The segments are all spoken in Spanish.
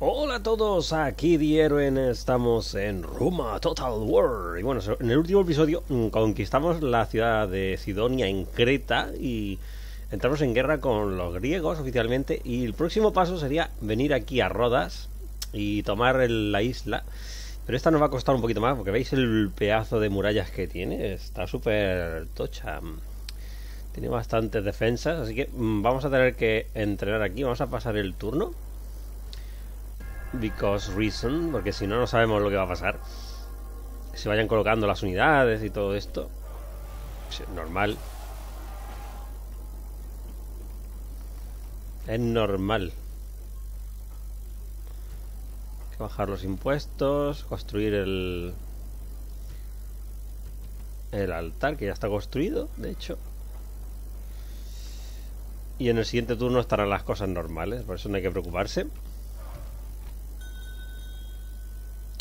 Hola a todos, aquí Dieroen, estamos en Roma Total War. Y bueno, en el último episodio mm, conquistamos la ciudad de Sidonia en Creta y entramos en guerra con los griegos oficialmente. Y el próximo paso sería venir aquí a Rodas y tomar la isla. Pero esta nos va a costar un poquito más porque veis el pedazo de murallas que tiene, está súper tocha. Tiene bastantes defensas, así que mm, vamos a tener que entrenar aquí. Vamos a pasar el turno. Because reason, porque si no, no sabemos lo que va a pasar. Se vayan colocando las unidades y todo esto. normal. Es normal. Hay que bajar los impuestos, construir el... El altar, que ya está construido, de hecho. Y en el siguiente turno estarán las cosas normales, por eso no hay que preocuparse.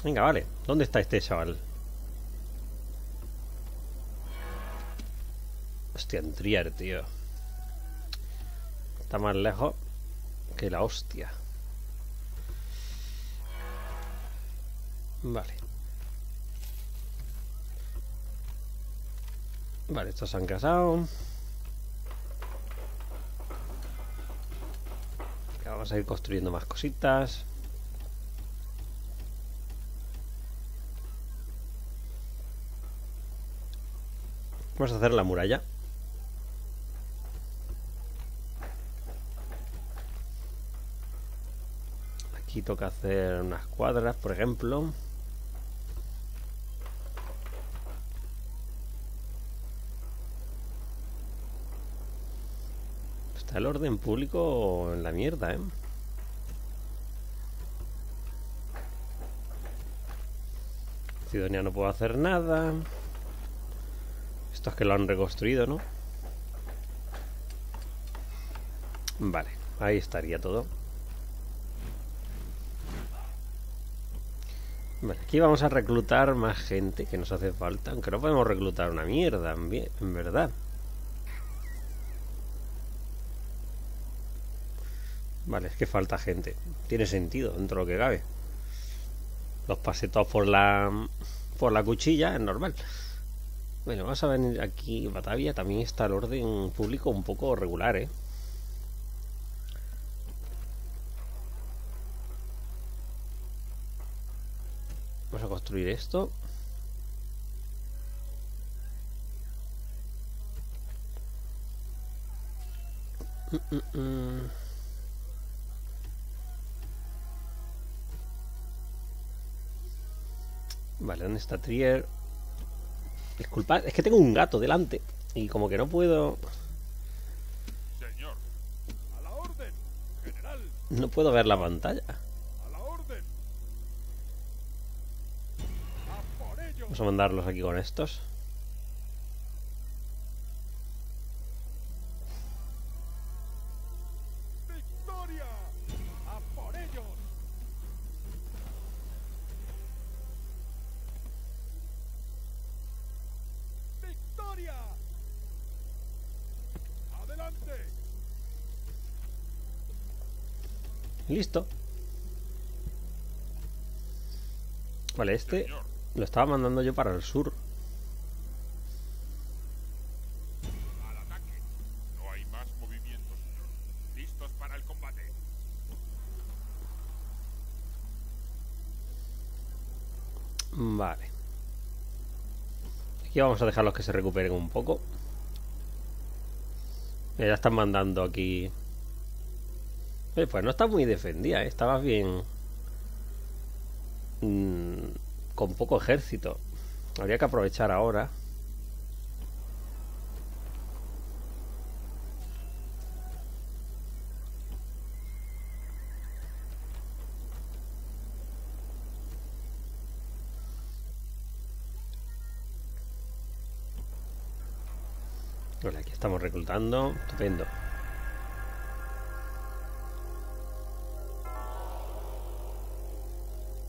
Venga, vale. ¿Dónde está este chaval? Hostia, en Trier, tío. Está más lejos que la hostia. Vale. Vale, estos se han casado. Vamos a ir construyendo más cositas. Vamos a hacer la muralla. Aquí toca hacer unas cuadras, por ejemplo. Está el orden público en la mierda, ¿eh? Sidonia no puedo hacer nada. Esto es que lo han reconstruido, ¿no? Vale, ahí estaría todo. Vale, aquí vamos a reclutar más gente que nos hace falta. Aunque no podemos reclutar una mierda, en verdad. Vale, es que falta gente. Tiene sentido dentro de lo que cabe. Los pasé todos por la por la cuchilla, es normal. Bueno, vamos a venir aquí Batavia. También está el orden público un poco regular, ¿eh? Vamos a construir esto. Mm, mm, mm. Vale, ¿dónde está Trier? Disculpad, es que tengo un gato delante y como que no puedo... Señor, a la orden, general. No puedo ver la pantalla. A la orden. A por ello. Vamos a mandarlos aquí con estos. Listo. Vale, este lo estaba mandando yo para el sur. Vale. Aquí vamos a dejarlos que se recuperen un poco. Mira, Ya están mandando aquí. Eh, pues no está muy defendida, ¿eh? Estabas bien. mm, con poco ejército. Habría que aprovechar ahora. Vale, aquí estamos reclutando. Estupendo.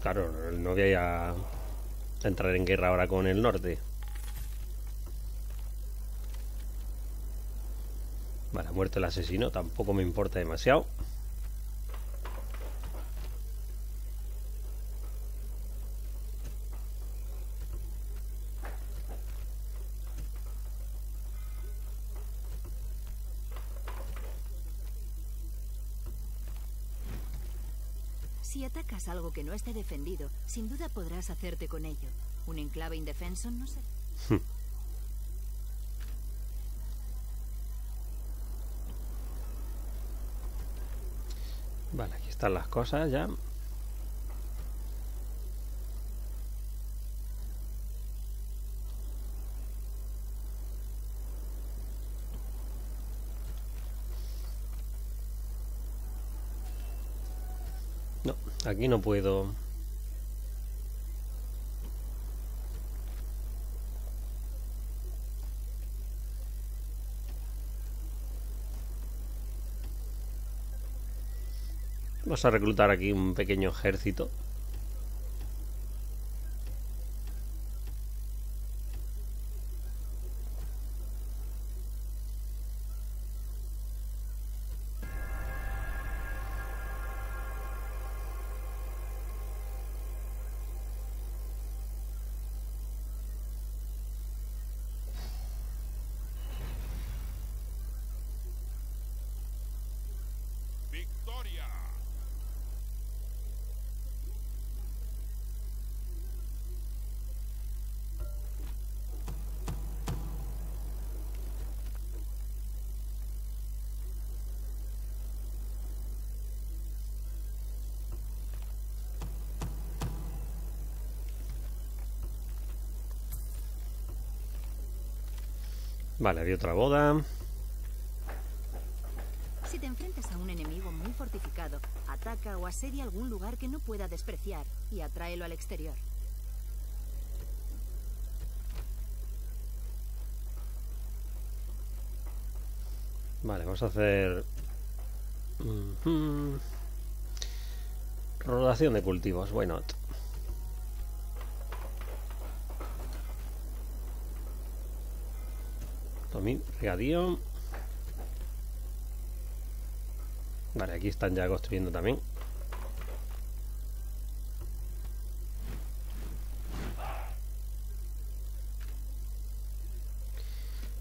Claro, no voy a entrar en guerra ahora con el norte. Vale, ha muerto el asesino, tampoco me importa demasiado. Si atacas algo que no esté defendido, sin duda podrás hacerte con ello. Un enclave indefenso no sé. Vale, aquí están las cosas ya. No, aquí no puedo. Vamos a reclutar aquí un pequeño ejército. Vale, había otra boda. Si te enfrentas a un enemigo muy fortificado, ataca o asedia algún lugar que no pueda despreciar y atráelo al exterior. Vale, vamos a hacer... Rotación de cultivos, why not? Tomín, regadío. Vale, aquí están ya construyendo también.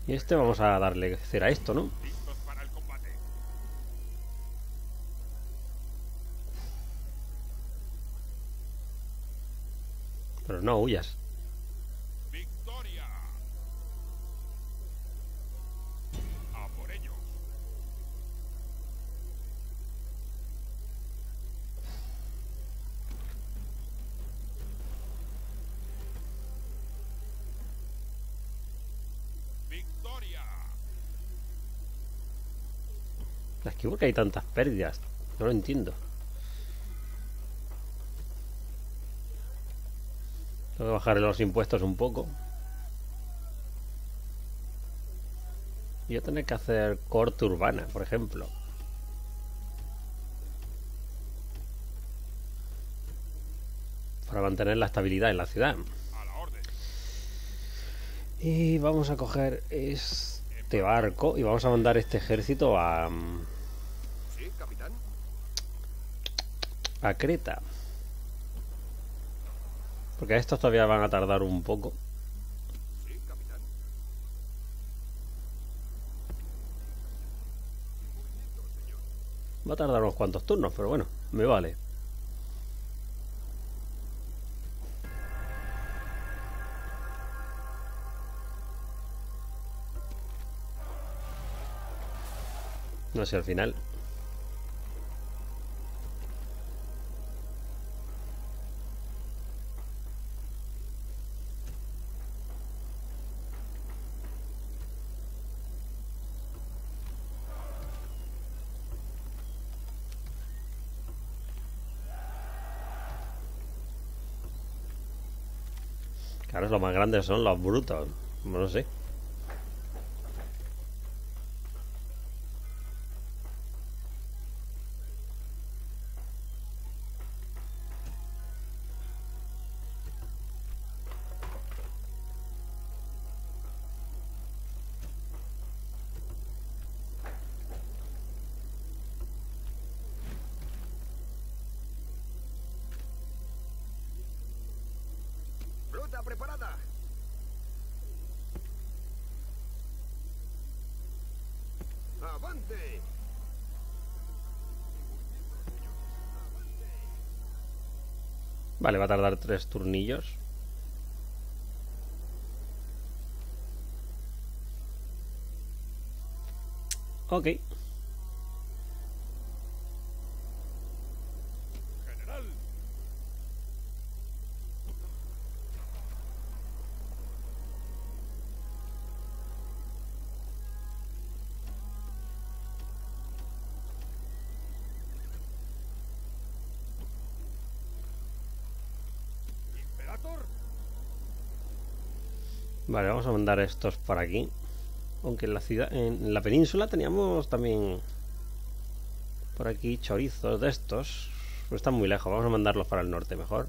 Y este vamos a darle cera a esto, ¿no? Listos para el combate. Pero no huyas. Es que ¿por qué hay tantas pérdidas? No lo entiendo. Tengo que bajarle los impuestos un poco. Y Voy tener que hacer corte urbana, por ejemplo. Para mantener la estabilidad en la ciudad. Y vamos a coger este barco y vamos a mandar este ejército a, ¿Sí, capitán? a Creta. Porque a estos todavía van a tardar un poco. Sí, capitán. Va a tardar unos cuantos turnos, pero bueno, me vale. No sé, al final. Los más grandes son los brutos. No sé. Vale, va a tardar tres turnillos. Ok. Vale, vamos a mandar estos por aquí. Aunque en la ciudad, en la península teníamos también por aquí chorizos de estos. Pero están muy lejos, vamos a mandarlos para el norte mejor.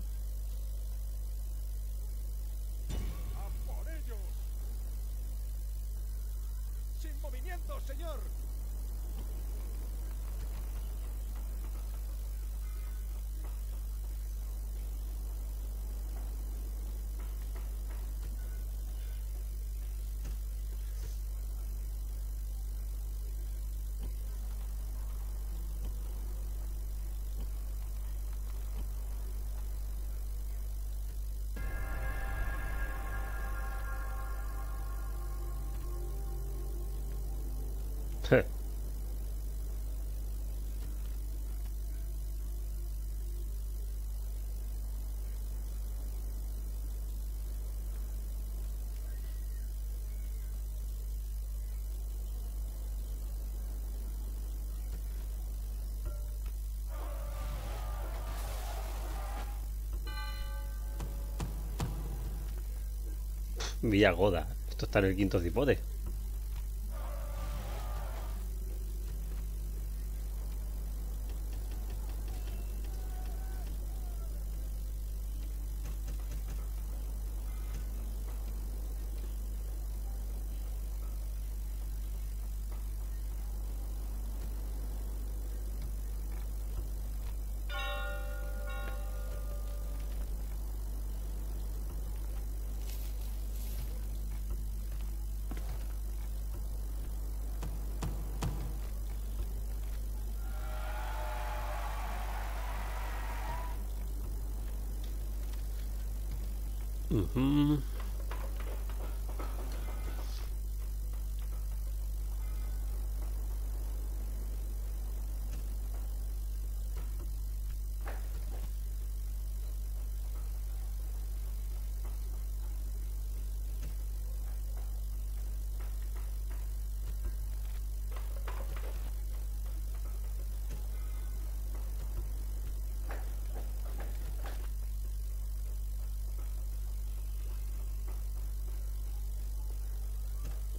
Villa Goda. Esto está en el quinto cipote.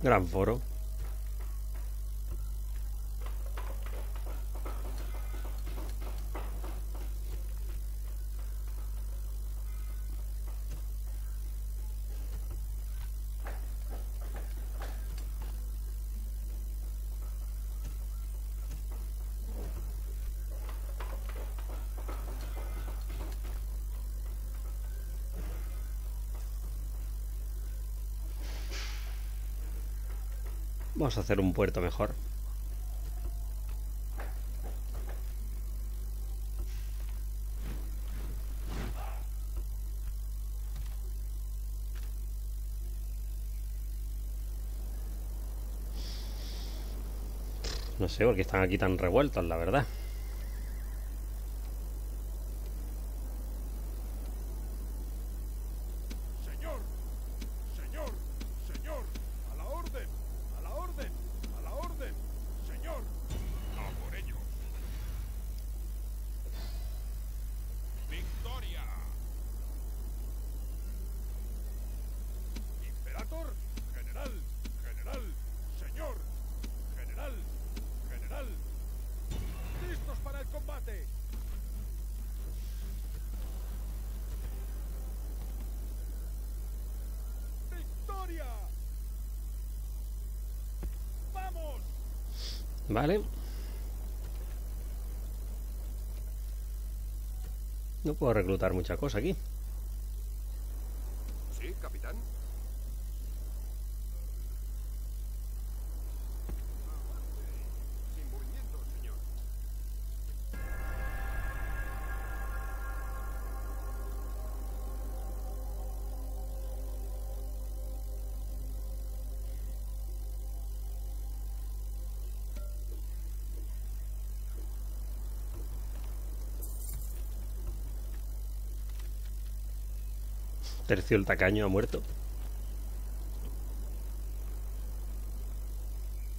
Gran foro. Vamos a hacer un puerto mejor. No sé por qué están aquí tan revueltos, la verdad. Vale. No puedo reclutar mucha cosa aquí. Tercio el tacaño ha muerto.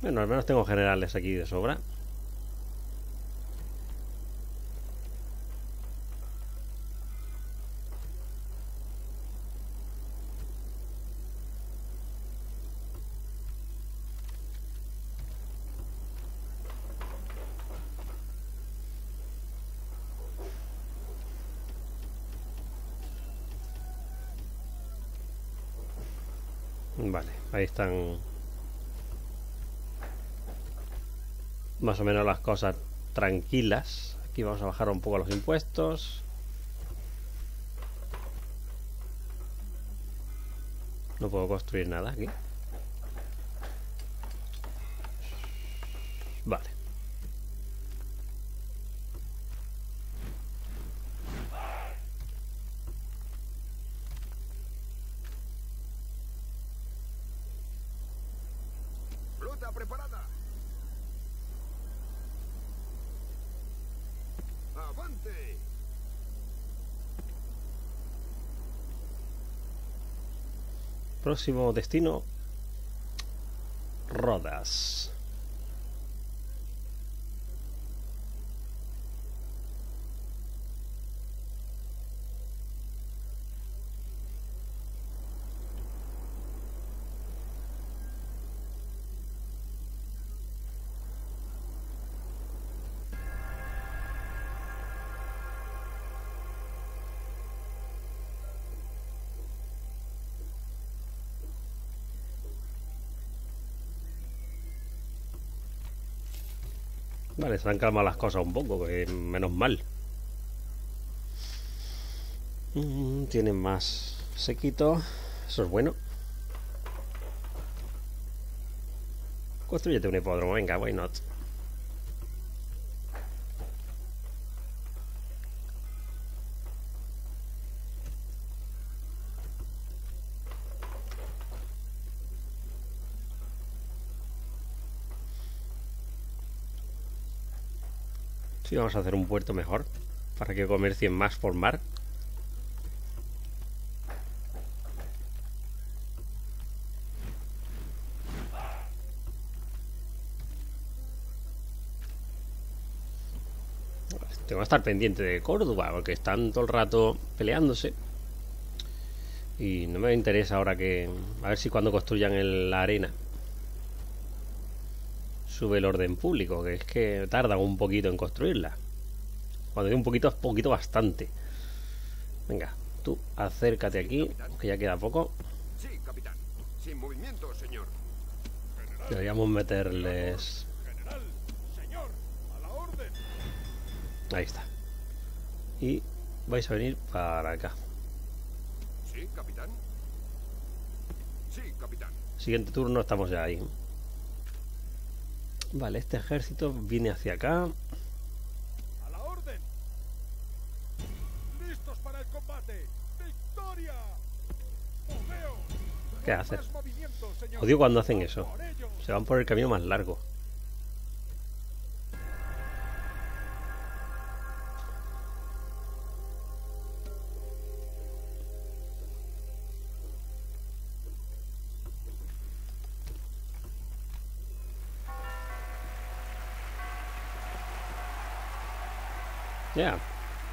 Bueno, al menos tengo generales aquí de sobra. Ahí están más o menos las cosas tranquilas. Aquí vamos a bajar un poco los impuestos. No puedo construir nada aquí. Vale. Próximo destino. Rodas. Vale, se han calmado las cosas un poco, que menos mal. Mm, tienen más sequito. Eso es bueno. Construyete un hipódromo, venga, why not? Vamos a hacer un puerto mejor para que comercien más por mar. Tengo que estar pendiente de Córdoba porque están todo el rato peleándose. Y no me interesa ahora que... A ver si cuando construyan el- la arena sube el orden público, que es que tardan un poquito en construirla. Cuando digo un poquito, es poquito bastante. Venga, tú acércate aquí, que ya queda poco. Sí, capitán. Sin movimiento, señor. Deberíamos meterles... General, señor, a la orden. Ahí está. Y vais a venir para acá. Sí, capitán. Sí, capitán. Siguiente turno estamos ya ahí. Vale, este ejército viene hacia acá. A la orden. Listos para el combate. Victoria. Moveo. ¿Qué señor. Odio cuando hacen eso. Se van por el camino más largo.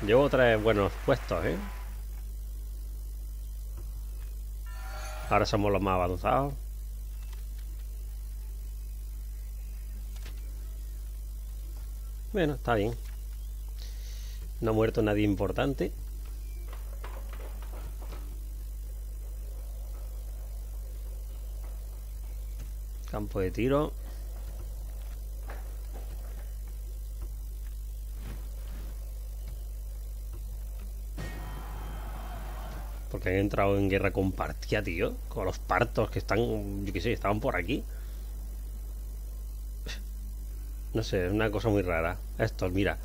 Llevo tres buenos puestos, ¿eh? Ahora somos los más avanzados. Bueno, está bien. No ha muerto nadie importante. Campo de tiro. Han entrado en guerra con Partia, tío. Con los partos que están, yo qué sé, estaban por aquí. No sé, es una cosa muy rara. Estos, mira,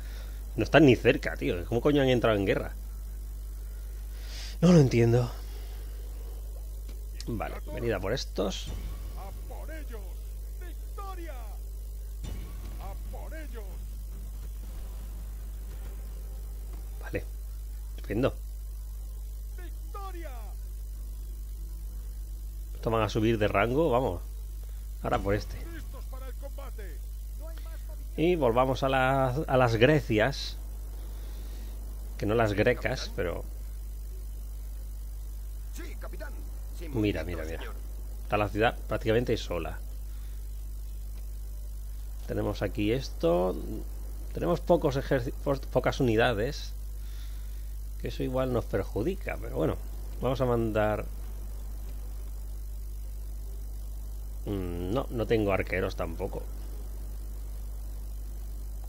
no están ni cerca, tío. ¿Cómo coño han entrado en guerra? No lo entiendo. Vale, venida por estos. Vale. Estupendo. Esto van a subir de rango, vamos. Ahora por este. Y volvamos a las, a las Grecias. Que no las grecas, pero Mira, mira, mira. está la ciudad prácticamente sola. Tenemos aquí esto. Tenemos pocos pocas unidades. Que eso igual nos perjudica, pero bueno. Vamos a mandar. No, no tengo arqueros tampoco.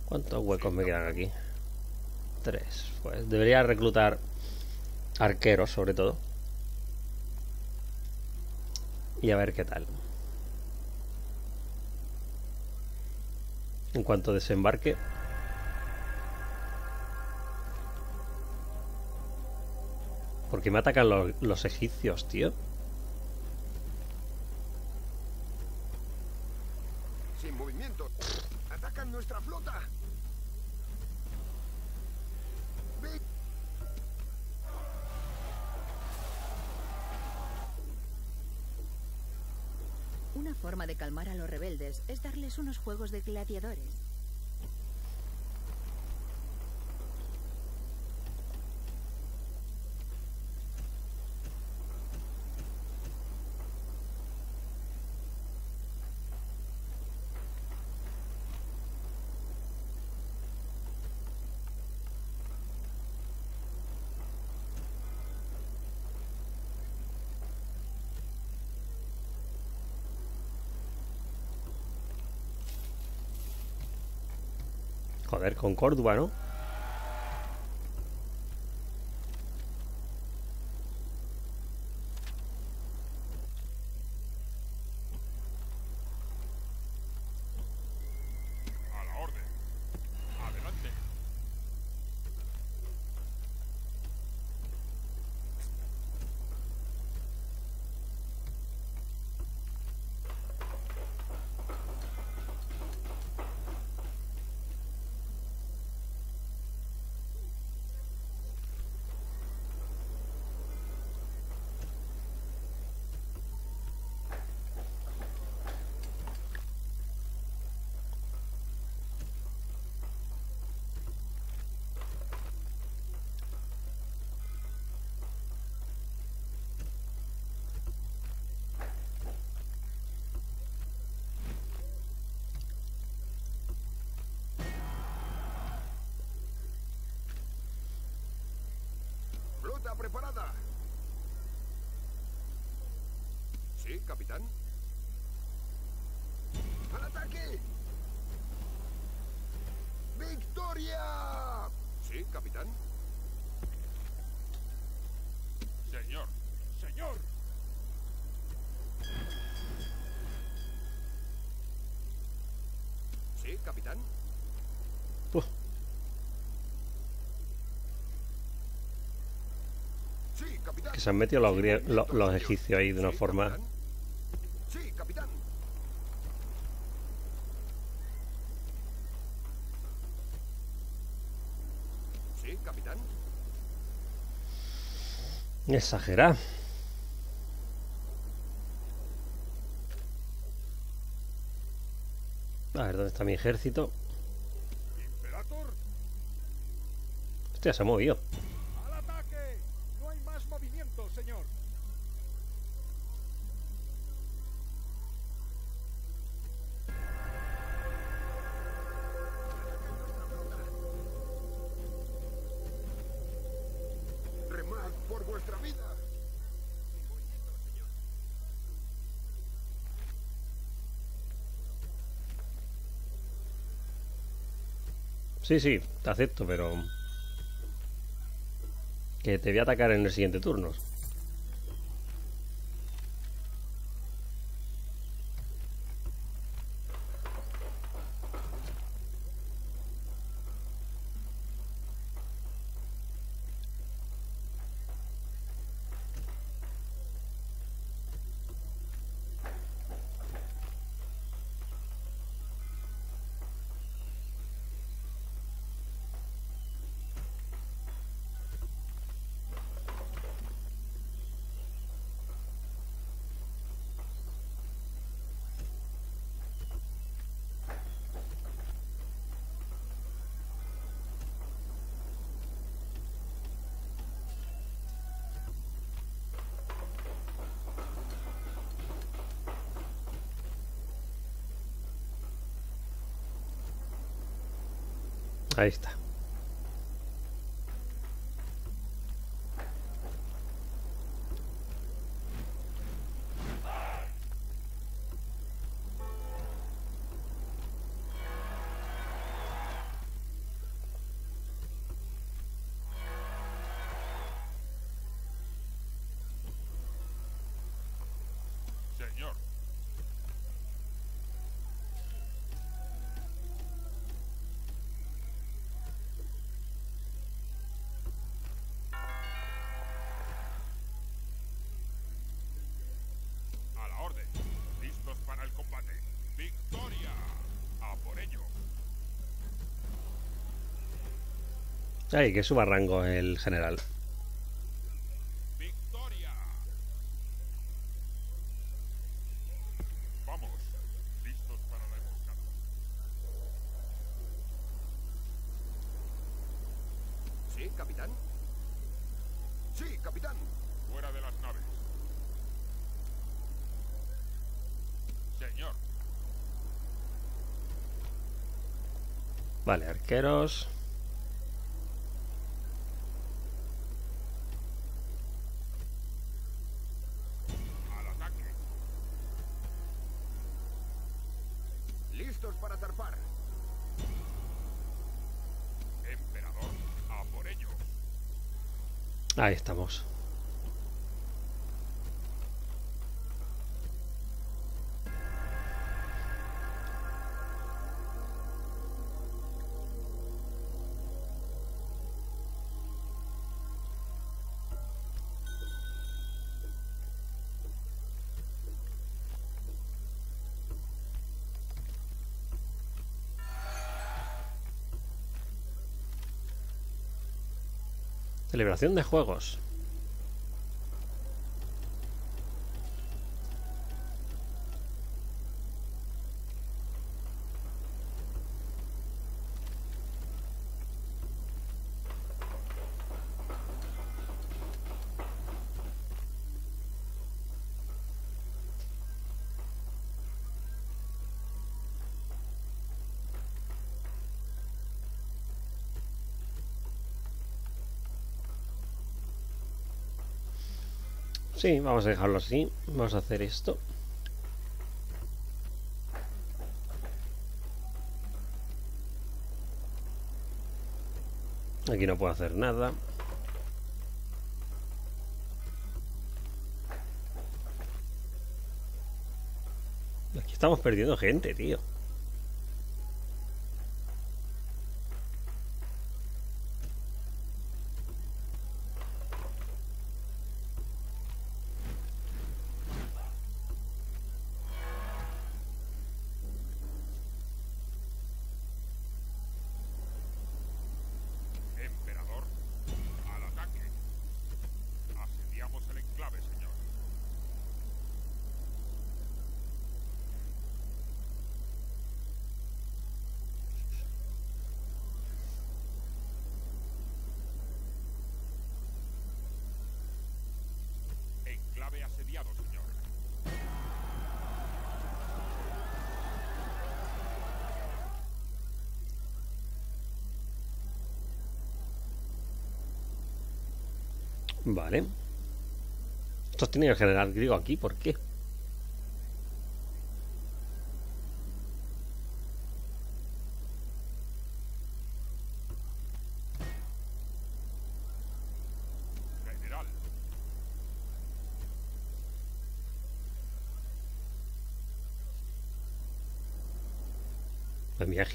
¿Cuántos huecos me quedan aquí? Tres. Pues debería reclutar arqueros, sobre todo. Y a ver qué tal. En cuanto desembarque. Porque me atacan los, los egipcios, tío. Forma de calmar a los rebeldes es darles unos juegos de gladiadores. Joder, con Córdoba, ¿no? Preparada. Sí, capitán. ¡Al ataque! ¡Victoria! Sí, capitán. Señor. ¡Señor! Sí, capitán. Que se han metido los, los señor. egipcios ahí de una forma. Sí, capitán. Sí, capitán. Exagerada. A ver, ¿dónde está mi ejército? Hostia, se ha movido. Sí, sí, te acepto, pero... Que te voy a atacar en el siguiente turno. Ahí está. Ay, que suba rango el general. ¡Victoria! Vamos, listos para la emboscada. ¿Sí, capitán? Sí, capitán. Fuera de las naves. Señor, Vale, arqueros. Ahí estamos. Celebración de juegos. Sí, vamos a dejarlo así. Vamos a hacer esto. Aquí no puedo hacer nada. Aquí estamos perdiendo gente, tío. Vale. Estos tienen el general griego aquí, ¿por qué?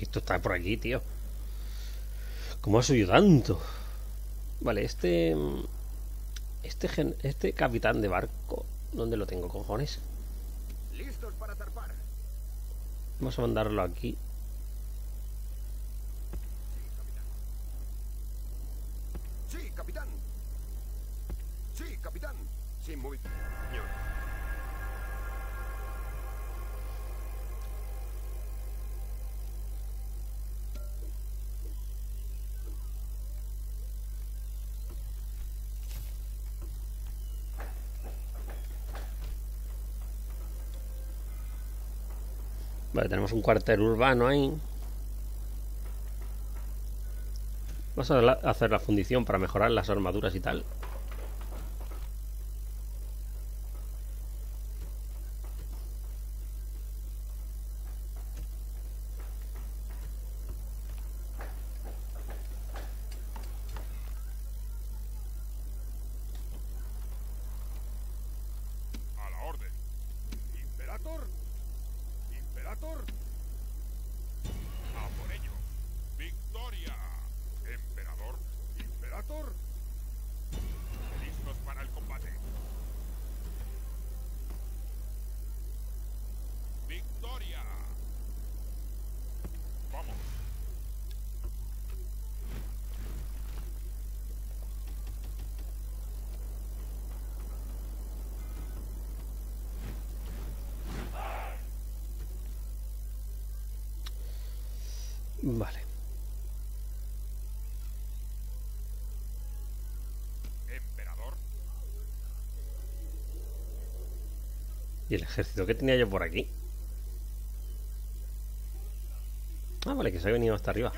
Egipto está por aquí, tío. ¿Cómo ha subido tanto? Vale, este... Este, gen- este capitán de barco... ¿Dónde lo tengo, cojones? Listos para zarpar. Vamos a mandarlo aquí. Sí, capitán. Sí, capitán. Sí, muy. Vale, tenemos un cuartel urbano ahí. Vamos a hacer la fundición para mejorar las armaduras y tal. ¿Y el ejército que tenía yo por aquí? Ah, vale, que se ha venido hasta arriba.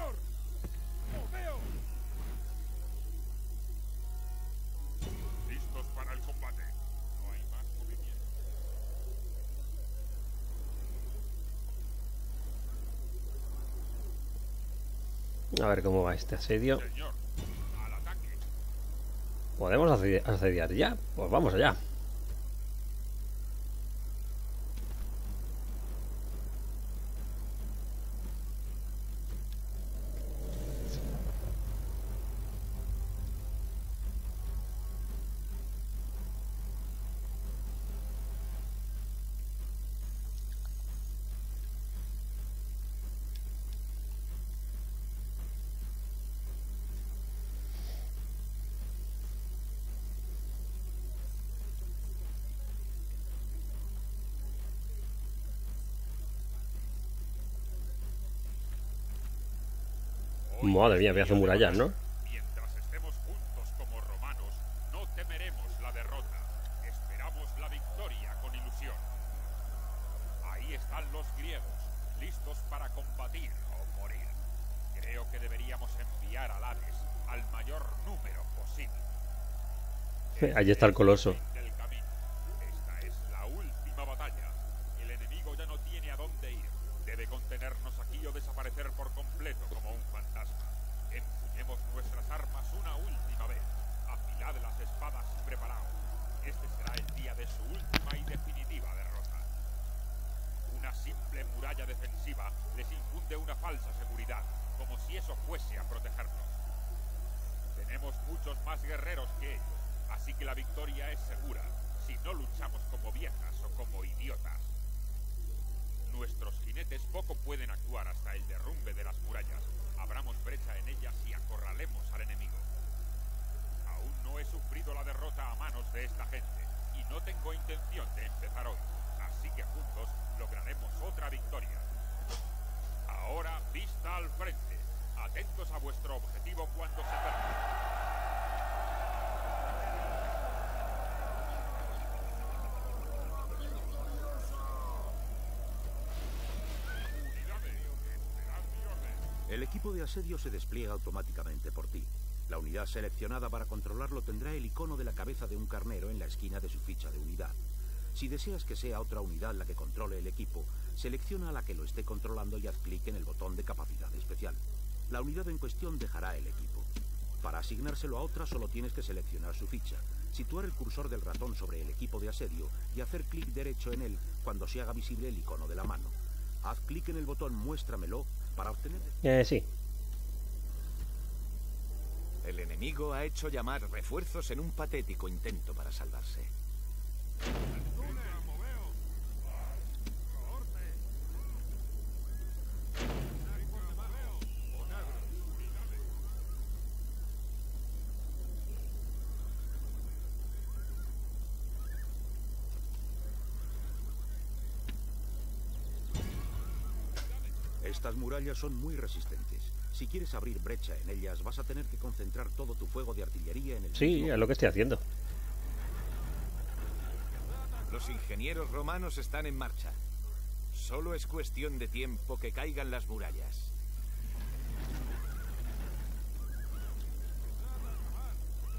A ver cómo va este asedio. ¿Podemos asedi- asediar ya? Pues vamos allá. Madre mía, pedazo de de murallas, ¿no? Mientras estemos juntos como romanos, no temeremos la derrota. Esperamos la victoria con ilusión. Ahí están los griegos, listos para combatir o morir. Creo que deberíamos enviar al Hades al mayor número posible. Allí está el coloso. A vuestro objetivo cuando se acerque. El equipo de asedio se despliega automáticamente por ti. La unidad seleccionada para controlarlo tendrá el icono de la cabeza de un carnero en la esquina de su ficha de unidad. Si deseas que sea otra unidad la que controle el equipo, selecciona a la que lo esté controlando y haz clic en el botón de capacidad especial. La unidad en cuestión dejará el equipo. Para asignárselo a otra solo tienes que seleccionar su ficha, situar el cursor del ratón sobre el equipo de asedio y hacer clic derecho en él cuando se haga visible el icono de la mano. Haz clic en el botón Muéstramelo para obtener Eh, sí. El enemigo ha hecho llamar refuerzos en un patético intento para salvarse. Estas murallas son muy resistentes. Si quieres abrir brecha en ellas, vas a tener que concentrar todo tu fuego de artillería en el Sí, mismo es lo que estoy haciendo. Los ingenieros romanos están en marcha. Solo es cuestión de tiempo que caigan las murallas.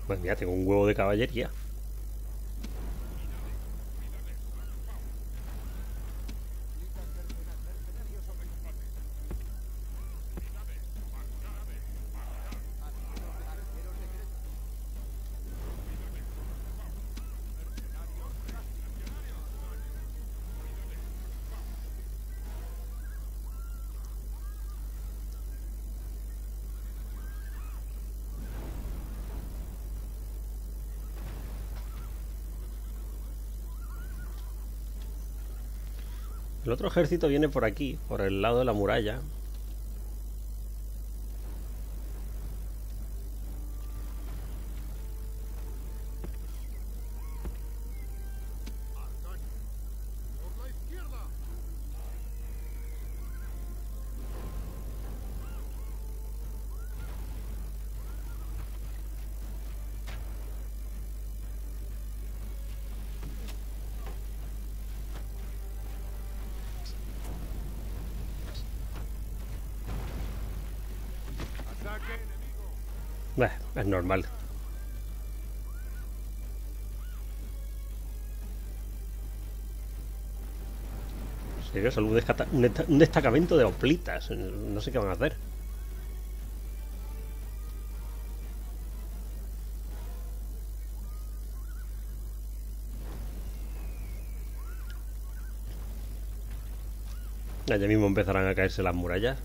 Pues mira, tengo un huevo de caballería. El otro ejército viene por aquí, por el lado de la muralla. Es normal. Sería solo un, un desta- un destacamento de hoplitas. No sé qué van a hacer. Allá mismo empezarán a caerse las murallas.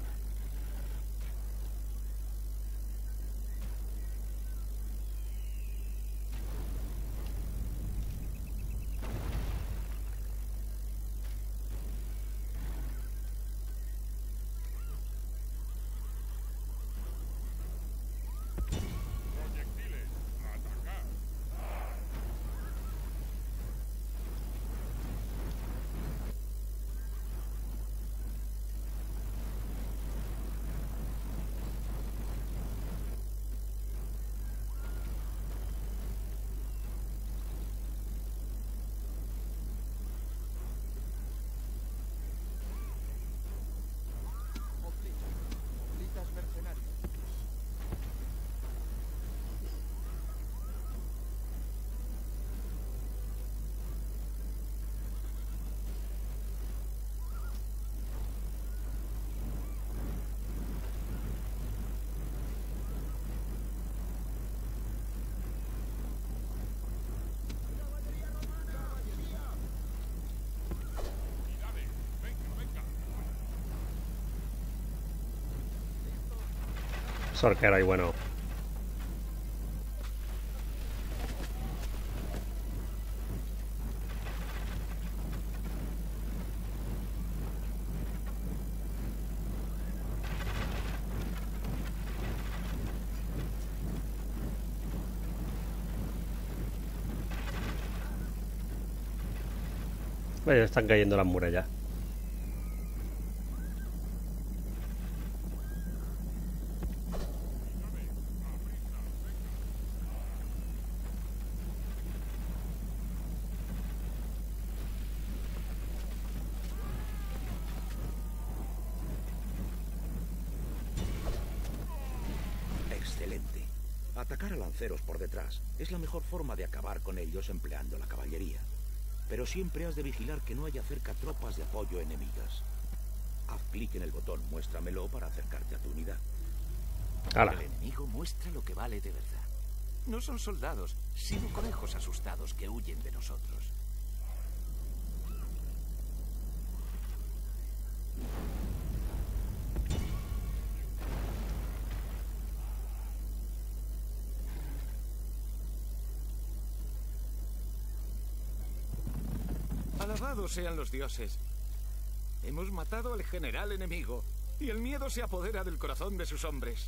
Sorquera y bueno. Vaya, están cayendo las murallas. Atacar a lanceros por detrás es la mejor forma de acabar con ellos empleando la caballería. Pero siempre has de vigilar que no haya cerca tropas de apoyo enemigas. Haz clic en el botón Muéstramelo para acercarte a tu unidad. ¡Hala! El enemigo muestra lo que vale de verdad. No son soldados, sino conejos asustados que huyen de nosotros. Alabados sean los dioses. Hemos matado al general enemigo y el miedo se apodera del corazón de sus hombres.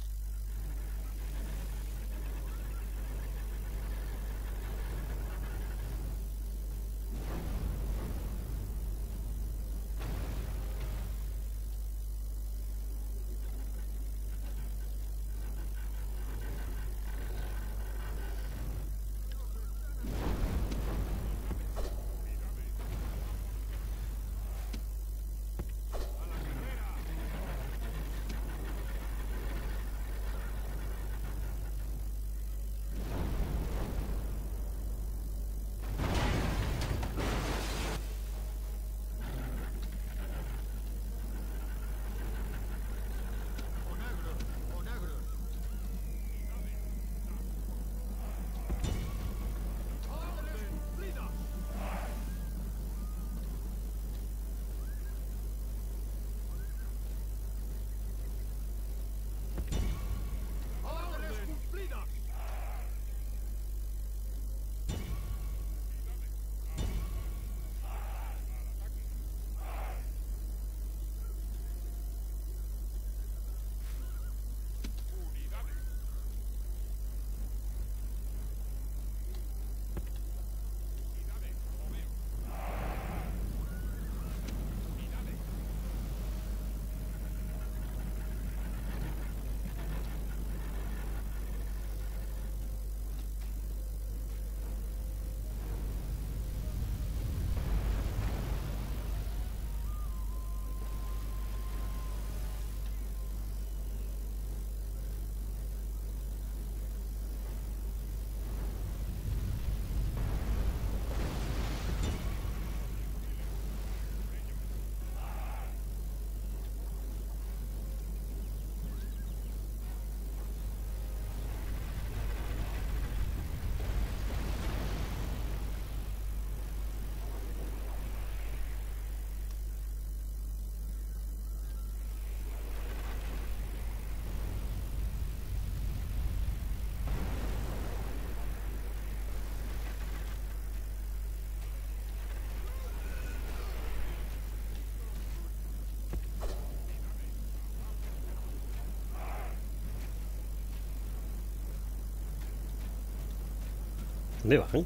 ¿Dónde van? ¡Nos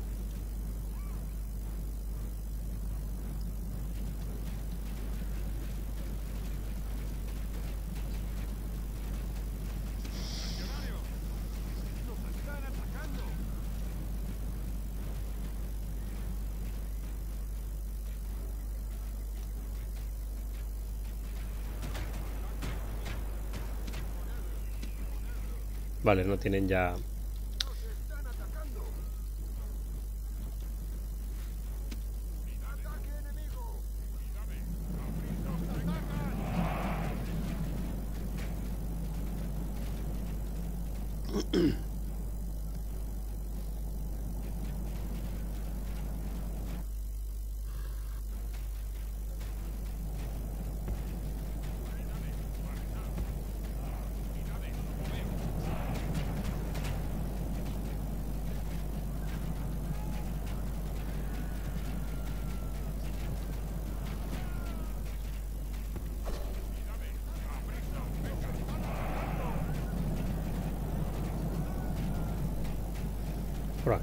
están atacando! Vale, no tienen ya...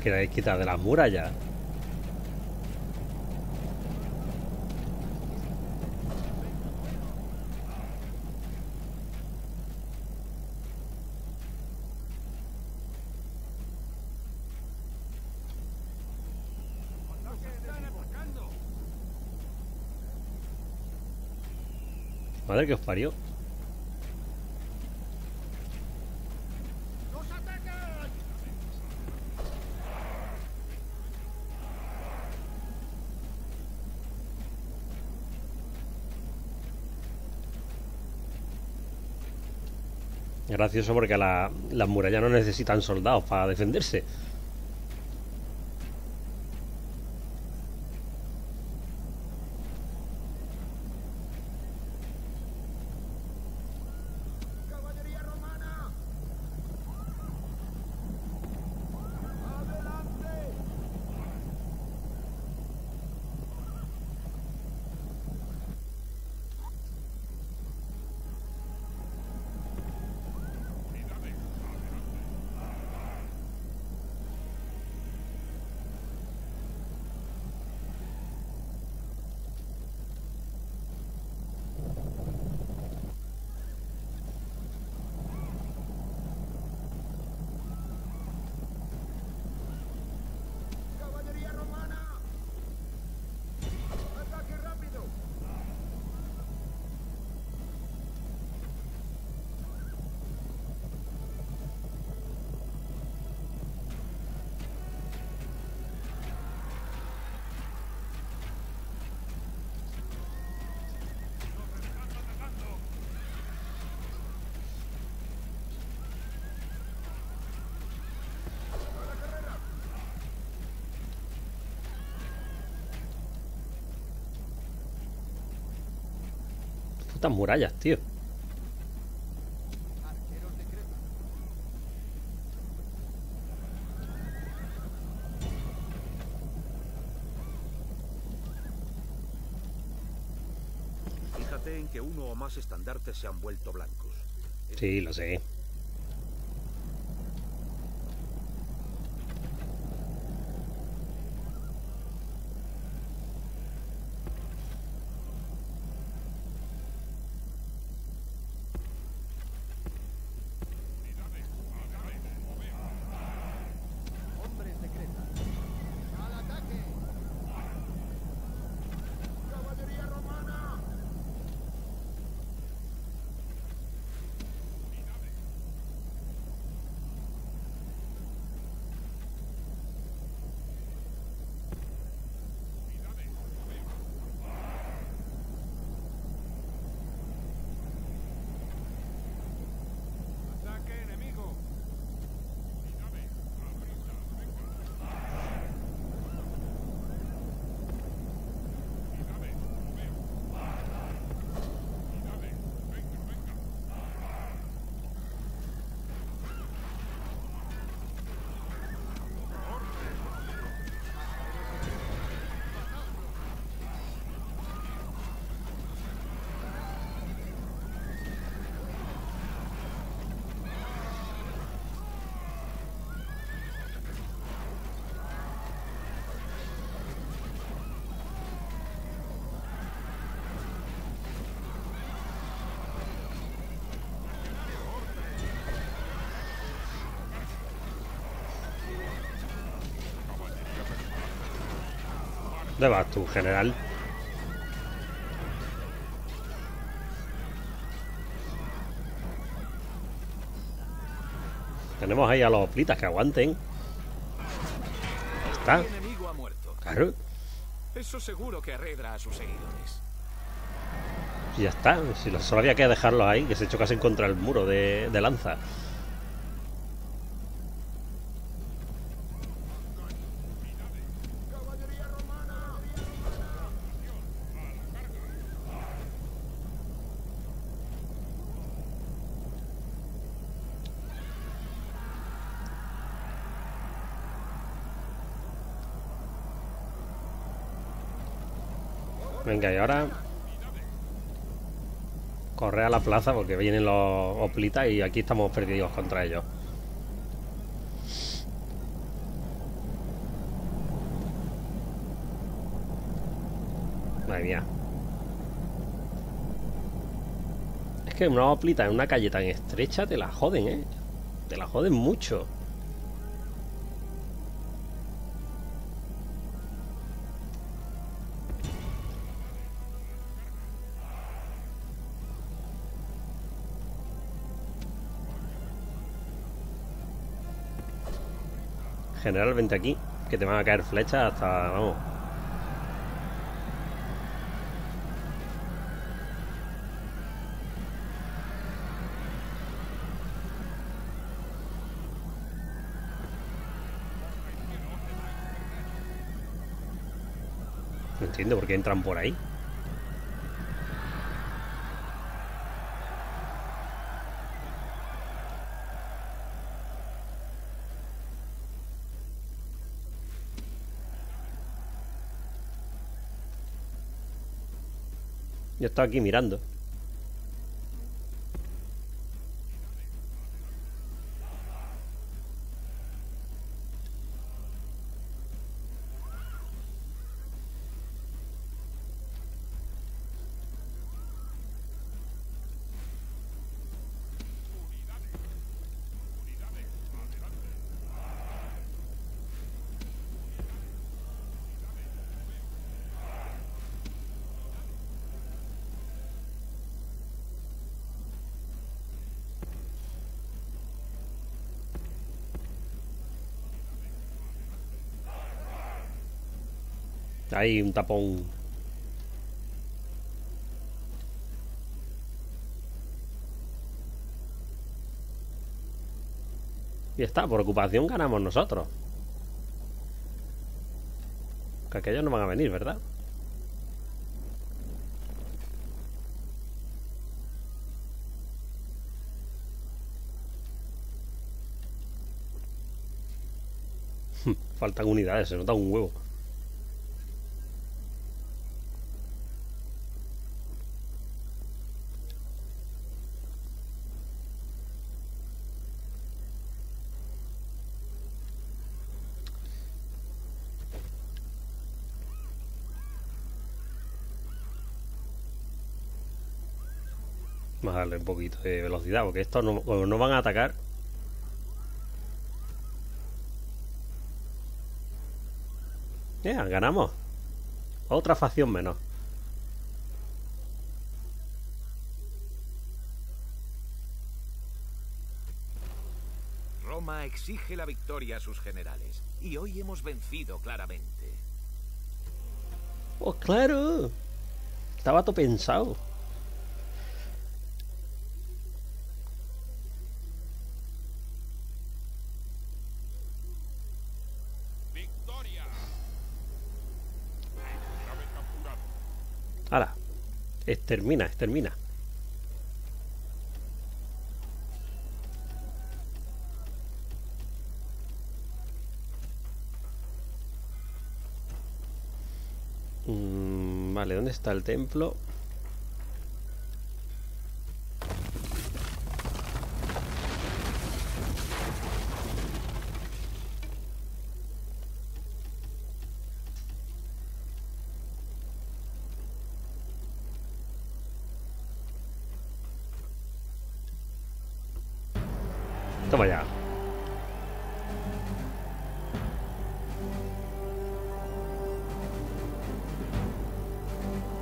Bueno, queréis quitar de las murallas. Madre que os parió. Gracioso porque la- las murallas no necesitan soldados para defenderse. Putas murallas, tío. Fíjate en que uno o más estandartes se han vuelto blancos. Sí, lo sé. ¿Dónde vas tú, general? Tenemos ahí a los plitas que aguanten. Ahí está. Claro. Eso seguro que arredra a sus seguidores. Y ya está. Si solo había que dejarlos ahí, que se chocasen contra el muro de, de lanza. Venga, y ahora correr a la plaza porque vienen los oplitas y aquí estamos perdidos contra ellos. Madre mía. Es que una oplita en una calle tan estrecha te la joden, ¿eh? Te la joden mucho. General, vente aquí, que te van a caer flechas hasta, vamos. No entiendo por qué entran por ahí. Yo estaba aquí mirando. Hay un tapón. Y está, por ocupación ganamos nosotros. Que aquellos no van a venir, ¿verdad? Faltan unidades, se nota un huevo. Vamos a darle un poquito de velocidad, porque estos no, no van a atacar. Ya, ganamos. Otra facción menos. Roma exige la victoria a sus generales. Y hoy hemos vencido claramente. ¡Oh, claro! Estaba todo pensado. Extermina, extermina. Mm, vale, ¿dónde está el templo?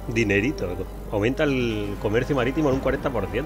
Dinerito. Aumenta el comercio marítimo en un 40%.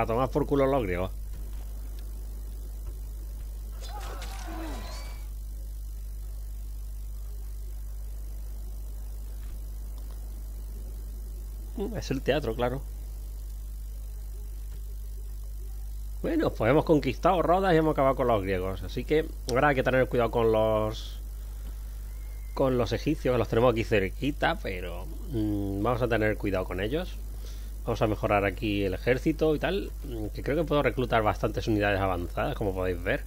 A tomar por culo los griegos. Mm, Es el teatro, claro. Bueno, pues hemos conquistado Rodas y hemos acabado con los griegos. Así que ahora hay que tener cuidado con los. con los egipcios, que los tenemos aquí cerquita, pero mm, vamos a tener cuidado con ellos. Vamos a mejorar aquí el ejército y tal. Que creo que puedo reclutar bastantes unidades avanzadas, como podéis ver.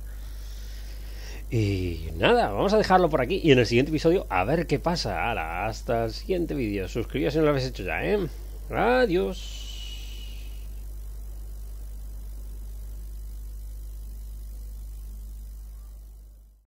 Y nada, vamos a dejarlo por aquí. Y en el siguiente episodio, a ver qué pasa. Hasta el siguiente vídeo. Suscribíos si no lo habéis hecho ya, ¿eh? Adiós.